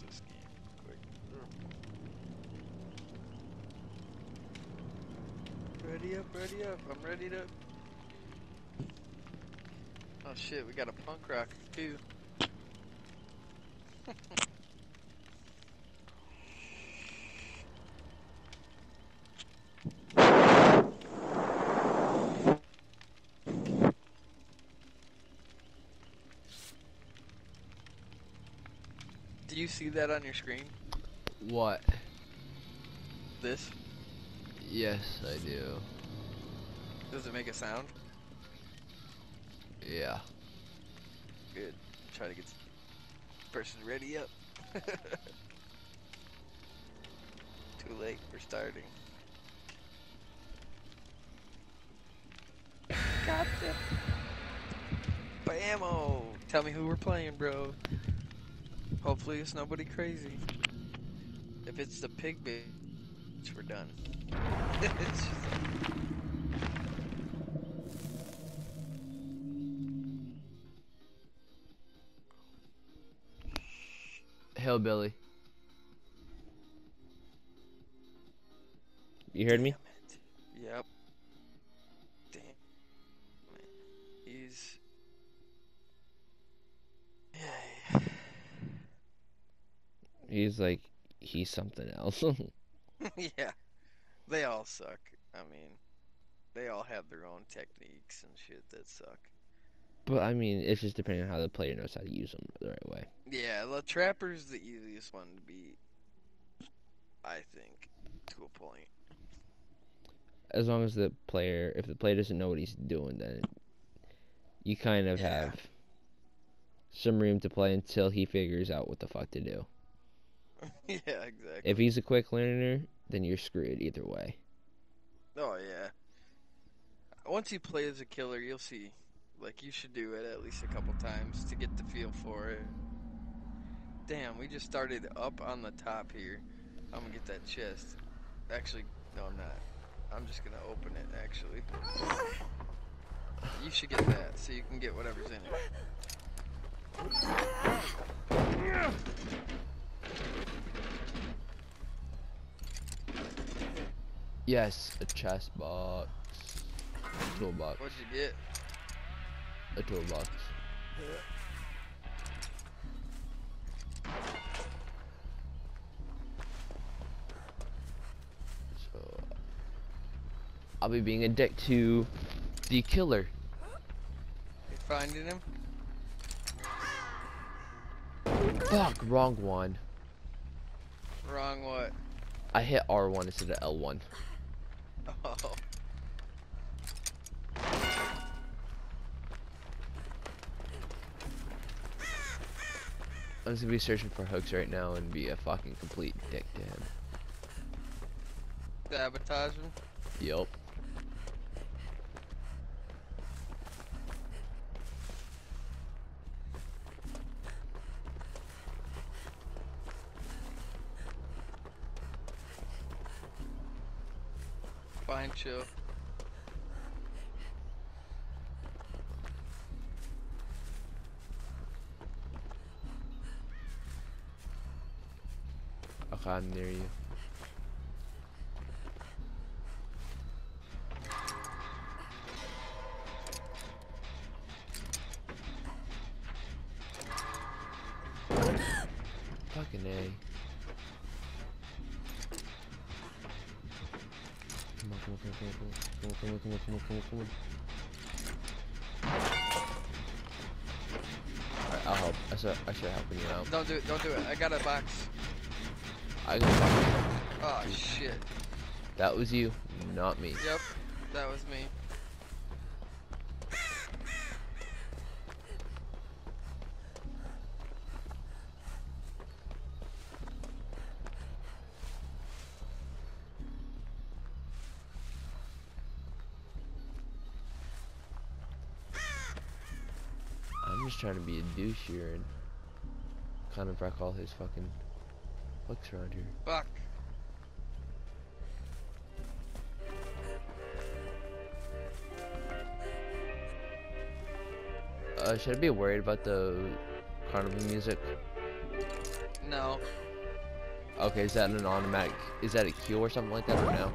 this game. Ready up, ready up. I'm ready to. Oh shit, we got a punk rock too. you see that on your screen? What? This? Yes, I do. Does it make a sound? Yeah. Good. Try to get person ready up. Too late. We're starting. Got them. Bammo! Tell me who we're playing, bro. Hopefully it's nobody crazy. If it's the pig bitch, we're done. It's just- Hillbilly. You heard me? He's like, he's something else. yeah. They all suck. I mean, they all have their own techniques and shit that suck. but I mean, it's just depending on how the player knows how to use them the right way. Yeah, the trapper's the easiest one to beat. I think, to a point. As long as the player, if the player doesn't know what he's doing, then you kind of Yeah. have some room to play until he figures out what the fuck to do. yeah, exactly. If he's a quick learner, then you're screwed either way. Oh yeah. Once you play as a killer, you'll see. Like you should do it at least a couple times to get the feel for it. Damn, we just started up on the top here. I'm gonna get that chest. Actually, no, I'm not. I'm just gonna open it. Actually, you should get that so you can get whatever's in it. Yes, a chest box, A toolbox, What'd you get? a toolbox. So, I'll be being a dick to the killer. You finding him? Fuck, wrong one. Wrong what? I hit R1 instead of L1. I'm just gonna be searching for hooks right now and be a fucking complete dick to him. Sabotage him? Yup. Fine, chill. I'm near you. Fucking A. Come on, come on, come on, come on, come on, come on, come on, come on, come on, I'll help. I should, I should helping you out. Don't do it, don't do it. I got a box. I fucking Oh shit. That was you, not me. Yep, that was me. I'm just trying to be a douche here and kind of wreck all his fucking hooks around here. Fuck. Uh, should I be worried about the carnival music? No. Okay, is that an automatic? Is that a kill or something like that or no?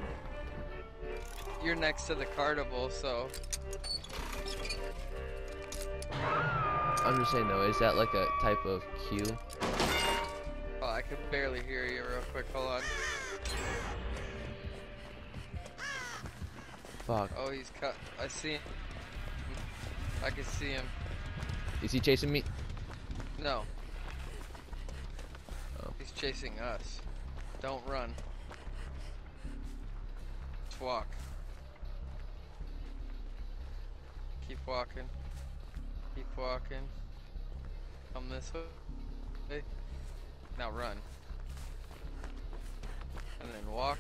You're next to the carnival, so I'm just saying though, is that like a type of queue? I can barely hear you real quick. Hold on. Fuck. Oh, he's cut. I see him. I can see him. Is he chasing me? No. Oh. He's chasing us. Don't run. Just walk. Keep walking. Keep walking. Come this way. Now run. And then walk.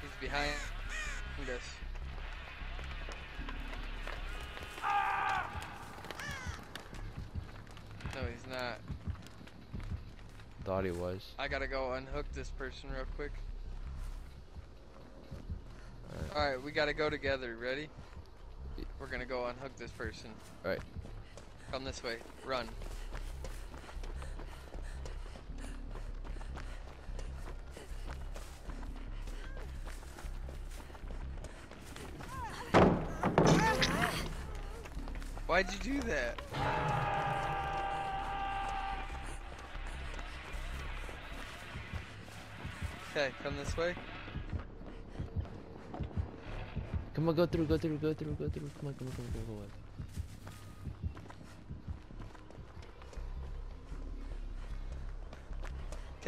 He's behind us. No, he's not. Thought he was. I gotta go unhook this person real quick. Alright. Alright, we gotta go together. Ready? We're gonna go unhook this person. Alright. Come this way. Run. Why'd you do that? Okay, come this way. Come on, go through, go through, go through, go through. Come on, come on, come on, on, come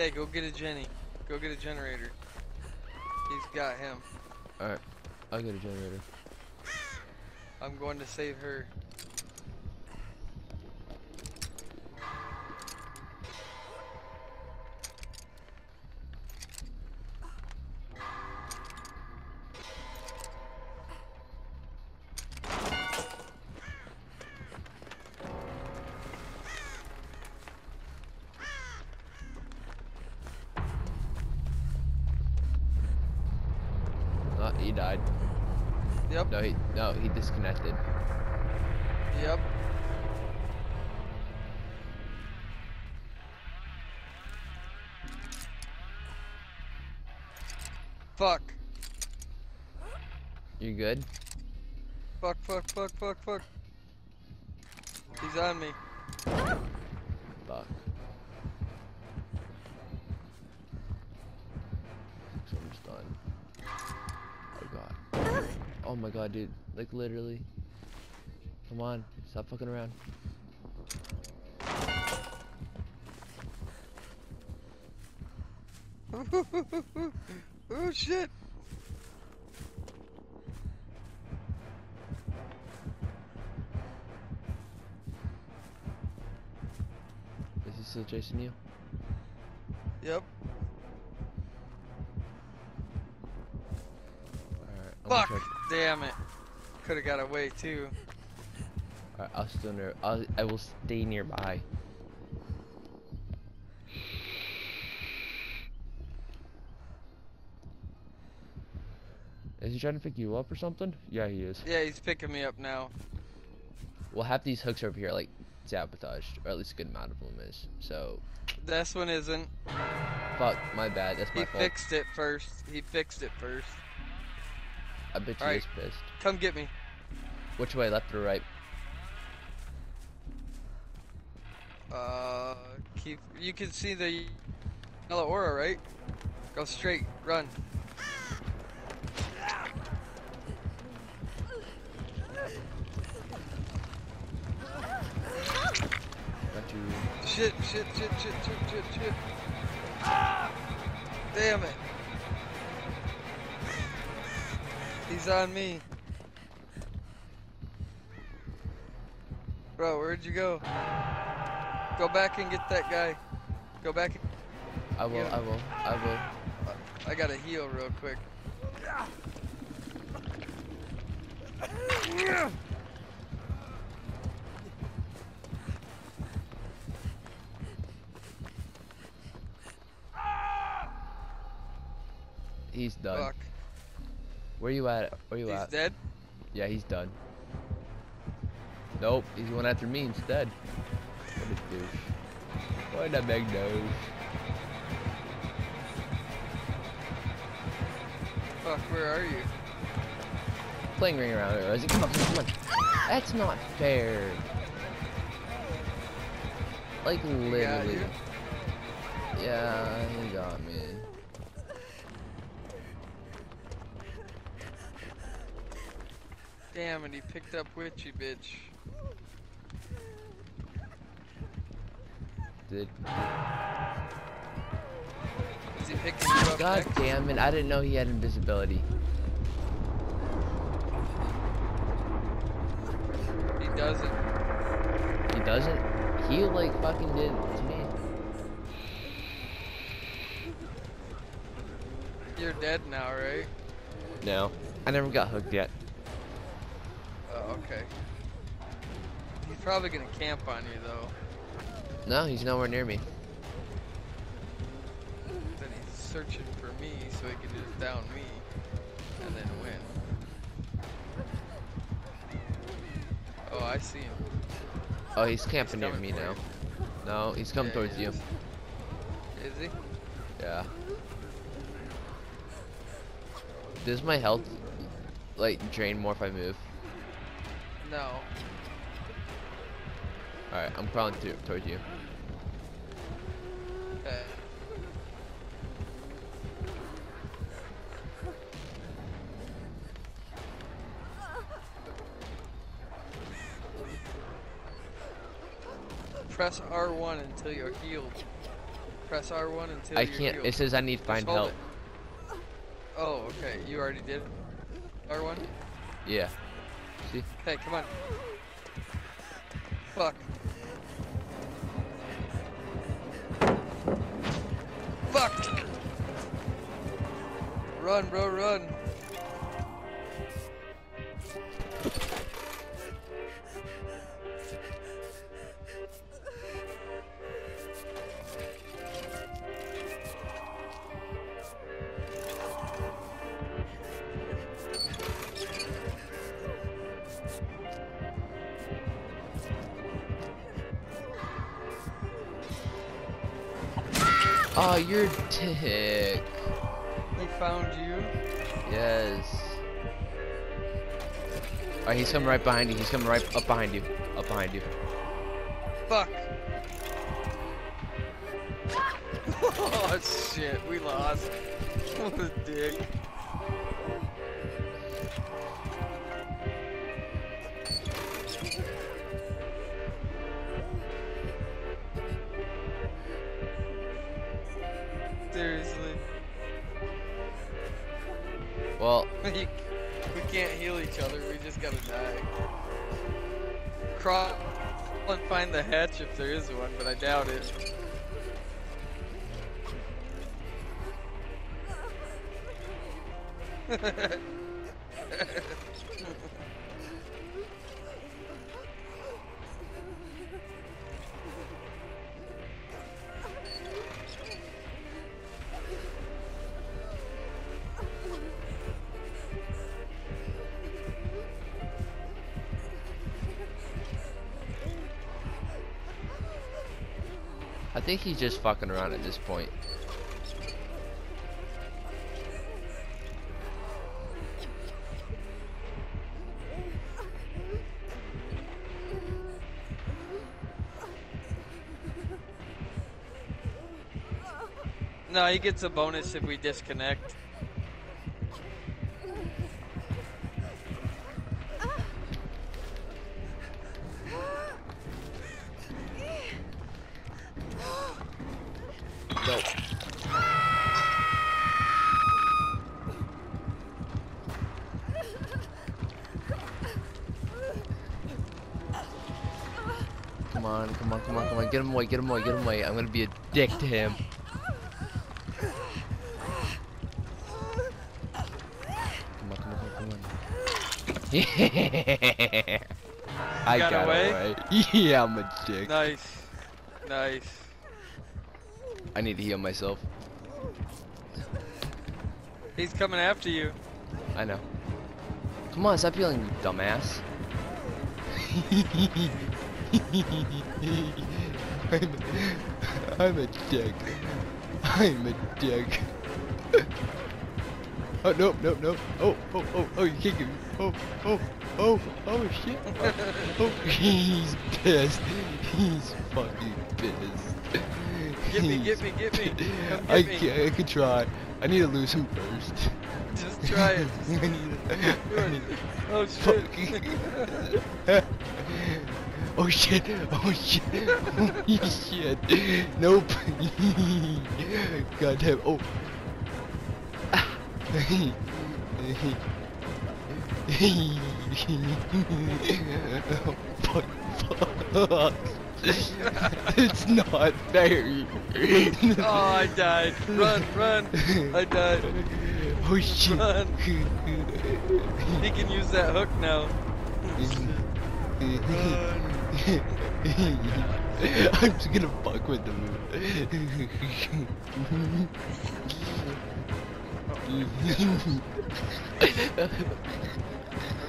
Okay, go get a Jenny. Go get a generator. He's got him. Alright. I'll get a generator. I'm going to save her. Yep. No, he no, he disconnected. Yep. Fuck. You good? Fuck, fuck, fuck, fuck, fuck. He's on me. Fuck. Oh my god, dude. Like literally. Come on, stop fucking around. oh shit. Is he still chasing you? Yep. Alright, I'm gonna Fuck. try- Damn it. Could have got away too. Alright, I'll still near. I'll, I will stay nearby. Is he trying to pick you up or something? Yeah, he is. Yeah, he's picking me up now. We'll have these hooks over here like sabotaged, or at least a good amount of them is. So, This one isn't. fuck, my bad. That's my He fault. fixed it first. He fixed it first. I bet you Alright. he's pissed. Come get me. Which way, left or right? Uh, keep. You can see the yellow aura, right? Go straight. Run. Got you. Shit, shit, shit, shit, shit, shit, shit. Damn it. He's on me. Bro, where'd you go? Go back and get that guy. Go back. I will. I will. I will. I gotta heal real quick. He's done. Fuck. Where you at? Where you He's at? dead? Yeah, he's done. Nope, he's going after me instead. What a douche. What a big douche. Fuck, where are you? Playing ring around it, Rosie. Come on, come on, come on. That's not fair. Like literally. Yeah, he got me. Damn, and he picked up Witchy bitch. Did Is he picking you up God next? damn it! I didn't know he had invisibility. He doesn't. He doesn't. He like fucking did it to me. You're dead now, right? No, I never got hooked yet. Oh, okay. He's probably gonna camp on you though. No, he's nowhere near me. Then he's searching for me so he can just down me and then win. Oh, I see him. Oh, he's camping near me now. you. No, he's coming Yeah, towards he you. Is he? Yeah. Does my health like drain more if I move? No. Alright, I'm crawling through towards you. Okay. Press R1 until you're healed. Press R1 until I can't. healed. It says I need find help. it. Oh, okay. You already did. R1. Yeah. Okay, come on. Fuck. Fuck. Run, bro, run. A dick. He found you. Yes. Alright, he's coming right behind you. He's coming right up behind you. Up behind you. Fuck. oh shit, we lost. What a dick. We can't heal each other, we just gotta die. Crawl and find the hatch if there is one, but I doubt it. I think he's just fucking around at this point. no, he gets a bonus if we disconnect. Away, get him away, get him away. I'm gonna be a dick to him. Come on, come on, come on, come on. Yeah. I got got away? away. Yeah, I'm a dick. Nice. Nice. I need to heal myself. He's coming after you. I know. Come on, stop healing, you dumbass. I'm, I'm a dick. I'm a dick. Oh, nope, nope, nope. Oh, oh, oh, oh, you're kicking me. Oh, oh, oh, oh, shit. Oh, he's pissed. He's fucking pissed. Get me, get me, get me. Come I, get me. I could try. I need to lose him first. Just try it. I I need to Oh shit. oh shit! Oh shit! Holy shit! Nope! God damn! Oh! oh fuck! Fuck! it's not fair! Oh, I died. Run, run. I died. Oh shit! Run. He can use that hook now. I'm just gonna fuck with them. I'm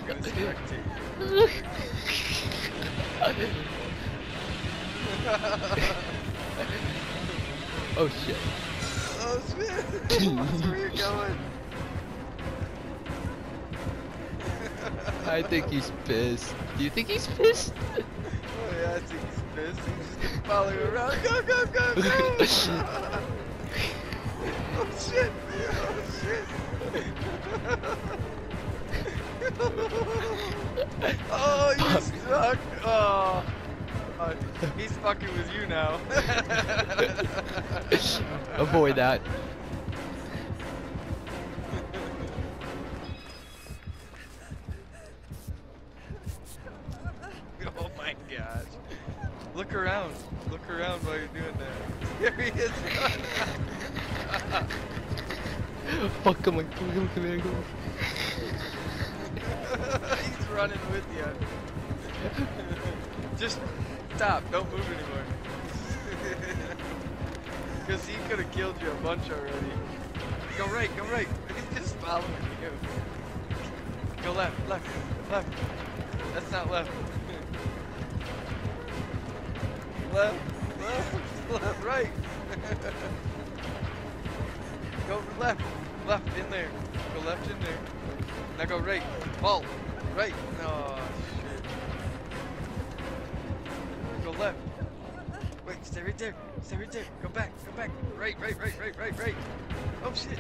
gonna spectate. oh shit. Oh shit. That's where you're going. I think he's pissed. Do you think he's pissed? Oh think he's just following around. Go, go, go, go! oh shit! Oh shit! oh, you suck! Oh. Uh, he's fucking with you now. Avoid that. Around while you're doing that. There he is. Fuck, come on, come on, come here, come on. He's running with you. Just stop. Don't move anymore. Because he could have killed you a bunch already. Go right, go right. He's just following you. Go left, left, left. That's not left. left, right. go left, left in there. Go left in there. Now go right. Ball. Right. Oh, shit. Go left. Wait, stay right there. Stay right there. Go back. Go back. Right, right, right, right, right, right. Oh, shit.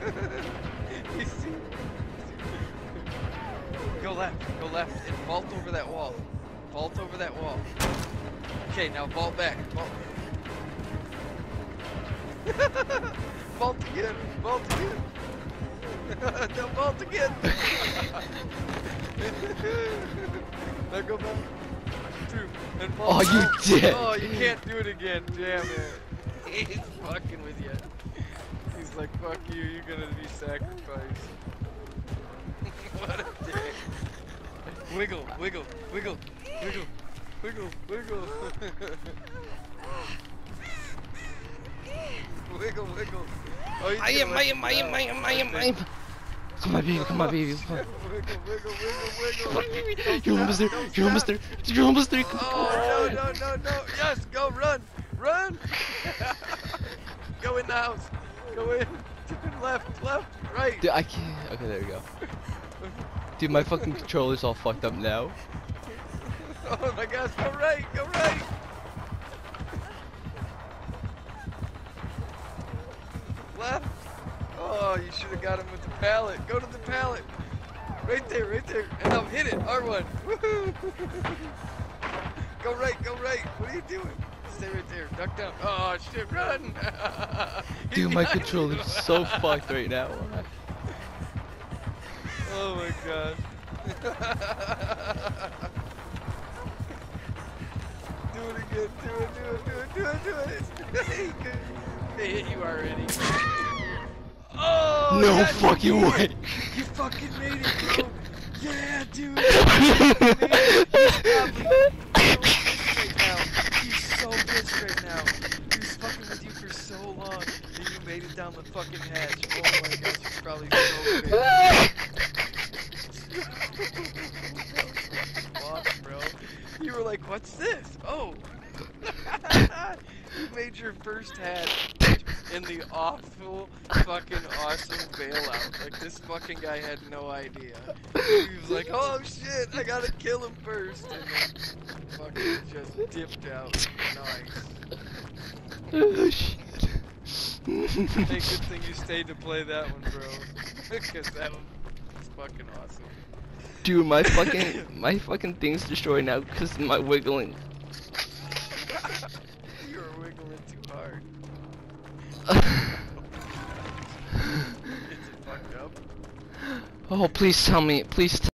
Go left. Go left. And vault over that wall. Vault over that wall. Okay, now vault back. Vault. vault again. Vault again. no, vault again. now go back. Through. And vault Oh, you did. Oh, you can't do it again. Damn it. He's fucking with you. He's like, fuck you, you're gonna be sacrificed. what a dick. Wiggle, wiggle, wiggle, wiggle, wiggle, wiggle. wiggle, wiggle. Oh, I am, I am, I am. I am, I am, I am. Come on, baby, come on, baby. Come on. Wiggle, wiggle, wiggle, wiggle. You're almost there. You're almost there. You're almost there. Come Oh, on. no, no, no, no. Yes, go run. Run. go in the house. Go in. Turn left, left, right. Dude, I can't. Okay, there we go. Dude, my fucking controller's all fucked up now. Oh my gosh, go right, go right. Left. Oh, you should have got him with the pallet. Go to the pallet. Right there, right there. And now hit it, R1. Woohoo. go right, go right. What are you doing? Stay right there. Duck down. Oh shit, run. Dude, my controller's so fucked right now. Oh my god. do it again, do it, do it, do it, do it, do it. They hit you already. Oh! No fucking way. You fucking made it, bro. Yeah, dude. You made so pissed right now. He's so pissed right now. He fucking with you for so long, and you made it down the fucking hatch. Oh my gosh, he's probably so pissed. Fuck, bro. You were like, what's this? Oh, you made your first hat in the awful, fucking awesome bailout. Like this fucking guy had no idea. He was like, "Oh shit, I gotta kill him first. and then fucking just dipped out. Nice. oh shit. Hey, good thing you stayed to play that one, bro. Because that one was fucking awesome. Dude, my fucking my fucking thing's destroyed now because of my wiggling. you were wiggling too hard. Is it fucked up? oh, please tell me, please.